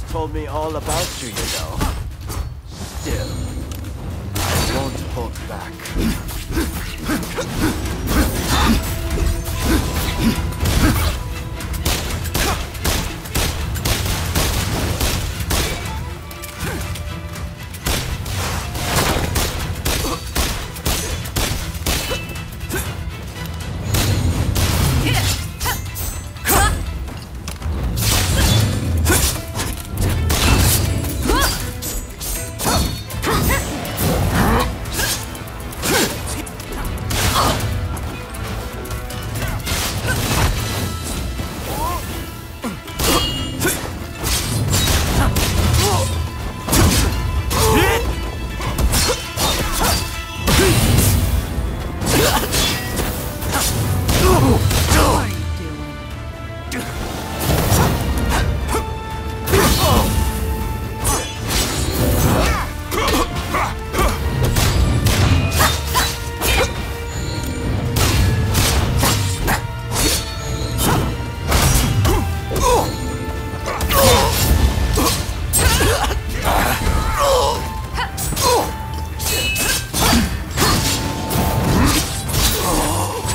told me all about you, you know. Still, I won't hold back.